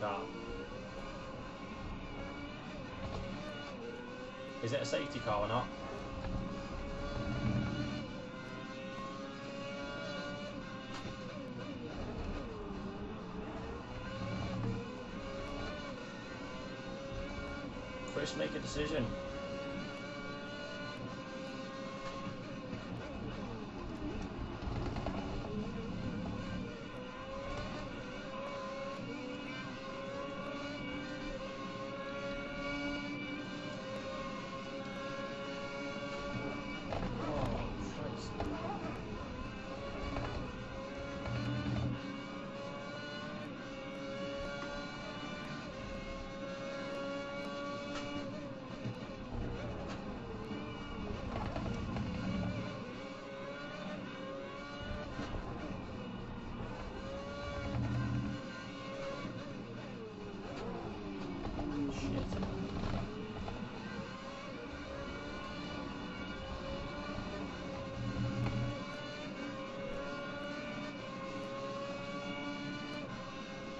car. Is it a safety car or not? Chris, make a decision.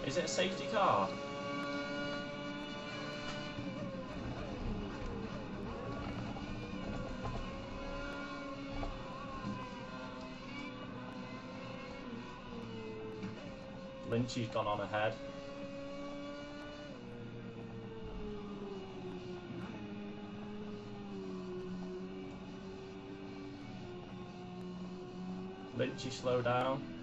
Is it a safety car? Lynchy's gone on ahead. Lynchy, slow down.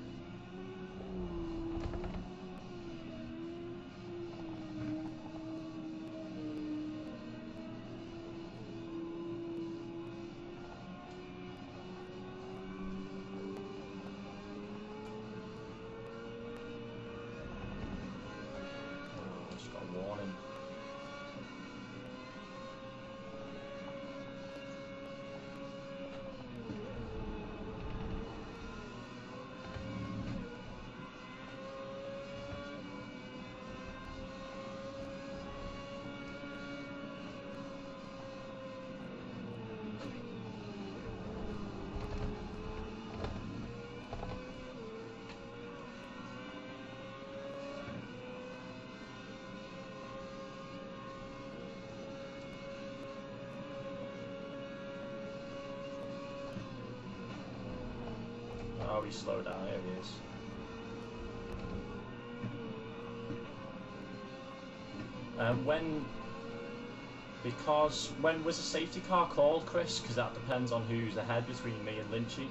He slowed down. Is. Um, when, because when was the safety car called, Chris? Because that depends on who's ahead between me and Lynchy.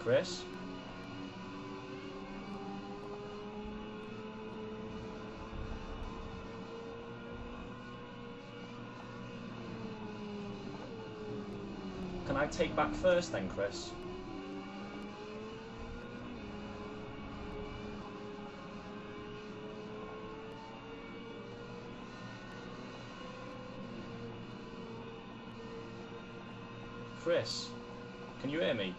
Chris. I take back first then, Chris? Chris, can you hear me?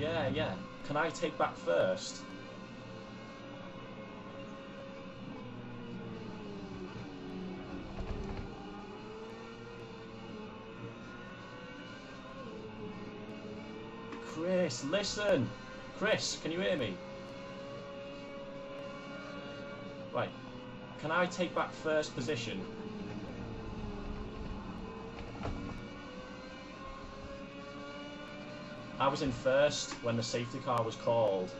Yeah, yeah. Can I take back first? Chris, listen! Chris, can you hear me? Right. Can I take back first position? I was in first when the safety car was called.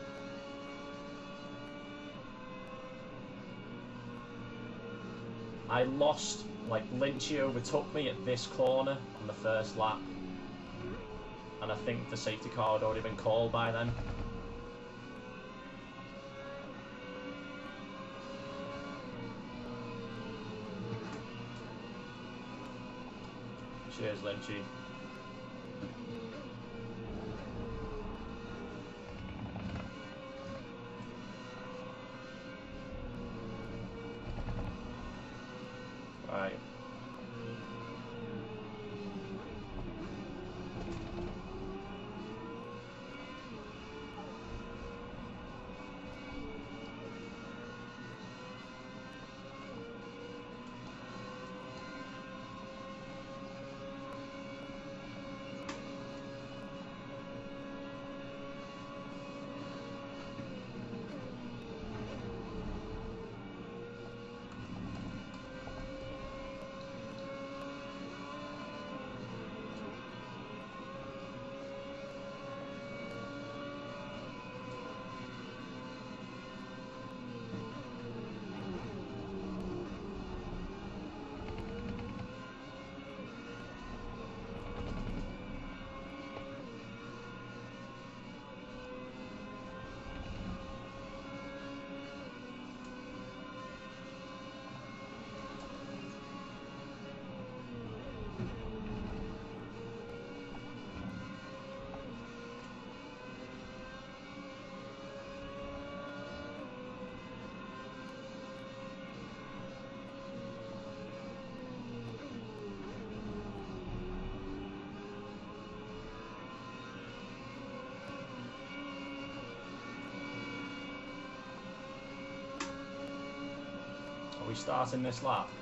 I lost, like Lynchy overtook me at this corner on the first lap. And I think the safety car had already been called by then. Cheers, Lynchy. Are start in this lap?